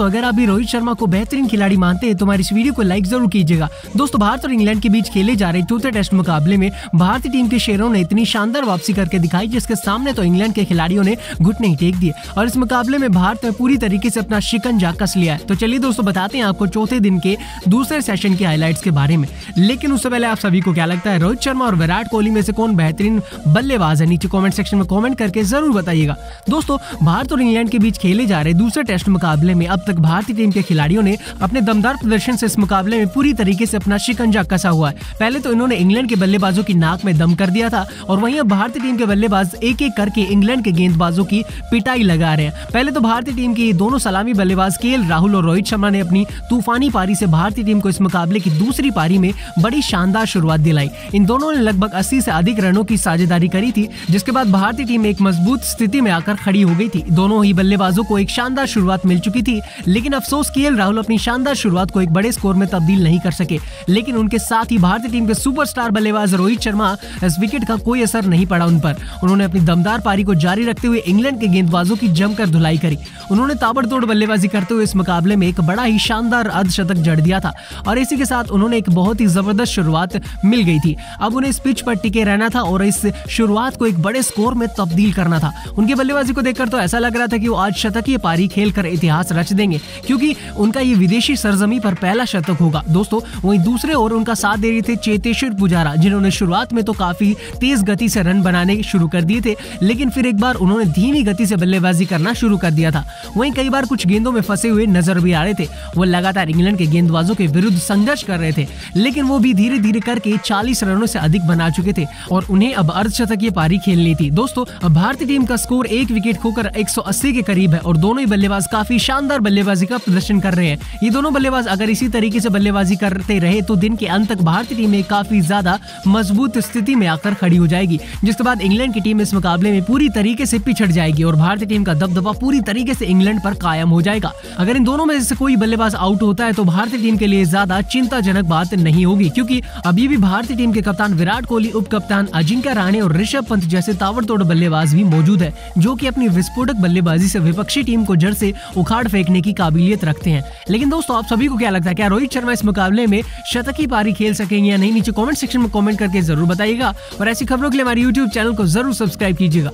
दोस्तों, अगर आप भी रोहित शर्मा को बेहतरीन खिलाड़ी मानते हैं तो हमारी इस वीडियो को लाइक ज़रूर कीजिएगा। दोस्तों, भारत और इंग्लैंड के बीच खेले जा रहे चौथे टेस्ट मुकाबले में भारतीय टीम के शेरों ने इतनी शानदार वापसी करके दिखाई, जिसके सामने तो इंग्लैंड के खिलाड़ियों ने घुटने ही टेक दिए। और इस मुकाबले में भारत ने पूरी तरीके से अपना शिकंजा कस लिया है। तो चलिए दोस्तों, बताते हैं आपको चौथे दिन के दूसरे सेशन के हाईलाइट्स के बारे में। लेकिन उससे पहले आप सभी को क्या लगता है, रोहित शर्मा और विराट कोहली में से कौन बेहतरीन बल्लेबाज है? नीचे कॉमेंट सेक्शन में कॉमेंट करके ज़रूर बताइएगा। दोस्तों, भारत और इंग्लैंड के बीच खेले जा रहे दूसरे टेस्ट मुकाबले में अब तक भारतीय टीम के खिलाड़ियों ने अपने दमदार प्रदर्शन से इस मुकाबले में पूरी तरीके से अपना शिकंजा कसा हुआ है। पहले तो इन्होंने इंग्लैंड के बल्लेबाजों की नाक में दम कर दिया था और वहीं अब भारतीय टीम के बल्लेबाज एक एक करके इंग्लैंड के गेंदबाजों की पिटाई लगा रहे हैं। पहले तो भारतीय टीम के दोनों सलामी बल्लेबाज के राहुल और रोहित शर्मा ने अपनी तूफानी पारी से भारतीय टीम को इस मुकाबले की दूसरी पारी में बड़ी शानदार शुरुआत दिलाई। इन दोनों ने लगभग 80 से अधिक रनों की साझेदारी करी थी, जिसके बाद भारतीय टीम एक मज़बूत स्थिति में आकर खड़ी हो गई थी। दोनों ही बल्लेबाजों को एक शानदार शुरुआत मिल चुकी थी। लेकिन अफसोस के राहुल अपनी शानदार शुरुआत को एक बड़े स्कोर में तब्दील नहीं कर सके। लेकिन उनके साथ ही भारतीय टीम के सुपरस्टार बल्लेबाज रोहित शर्मा इस विकेट का कोई असर नहीं पड़ा उन पर। उन्होंने अपनी दमदार पारी को जारी रखते हुए इंग्लैंड के गेंदबाजों की जमकर धुलाई करी। उन्होंने ताबड़तोड़ बल्लेबाजी करते हुए इस मुकाबले में एक बड़ा ही शानदार अर्धशतक जड़ दिया था और इसी के साथ उन्होंने एक बहुत ही ज़बरदस्त शुरुआत मिल गई थी। अब उन्हें इस पिच पर टिके रहना था और इस शुरुआत को एक बड़े स्कोर में तब्दील करना था। उनकी बल्लेबाजी को देखकर तो ऐसा लग रहा था कि वो आज शतकीय पारी खेल कर इतिहास रच देंगे। क्योंकि उनका ये विदेशी सरजमी पर पहला शतक होगा। दोस्तों, वहीं दूसरे ओर उनका साथ दे रहे थे चेतेश्वर पुजारा, जिन्होंने शुरुआत में तो काफ़ी तेज गति से रन बनाने शुरू कर दिए थे, लेकिन फिर एक बार उन्होंने धीमी गति से बल्लेबाजी करना शुरू कर दिया था। वहीं कई बार कुछ गेंदों में फंसे हुए नज़र भी आ रहे थे। वो लगातार इंग्लैंड के गेंदबाजों के विरुद्ध संघर्ष कर रहे थे, लेकिन वो भी धीरे धीरे करके 40 रनों से अधिक बना चुके थे और उन्हें अब अर्धशतकीय पारी खेलनी थी। दोस्तों भारतीय टीम का स्कोर एक विकेट खोकर 180 के करीब है और दोनों ही बल्लेबाज काफ़ी शानदार बल्लेबाजी का प्रदर्शन कर रहे हैं। ये दोनों बल्लेबाज अगर इसी तरीके से बल्लेबाजी करते रहे तो दिन के अंत तक भारतीय टीम में काफ़ी ज़्यादा मज़बूत स्थिति में आकर खड़ी हो जाएगी। जिसके बाद इंग्लैंड की टीम इस मुकाबले में पूरी तरीके से पिछड़ जाएगी और भारतीय टीम का दबदबा पूरी तरीके से इंग्लैंड पर कायम हो जाएगा। अगर इन दोनों में से कोई बल्लेबाज आउट होता है तो भारतीय टीम के लिए ज़्यादा चिंताजनक बात नहीं होगी, क्योंकि अभी भी भारतीय टीम के कप्तान विराट कोहली उप कप्तान अजिंक्य राणे और ऋषभ पंत जैसे ताबड़तोड़ बल्लेबाज भी मौजूद है, जो की अपनी विस्फोटक बल्लेबाजी से विपक्षी टीम को जड़ से उखाड़ फेंकने की काबिलियत रखते हैं। लेकिन दोस्तों, आप सभी को क्या लगता है, क्या रोहित शर्मा इस मुकाबले में शतक शतकी पारी खेल सकेंगे या नहीं? नीचे कॉमेंट सेक्शन में कॉमेंट करके ज़रूर बताइएगा। और ऐसी खबरों के लिए हमारे यूट्यूब चैनल को ज़रूर सब्सक्राइब कीजिएगा।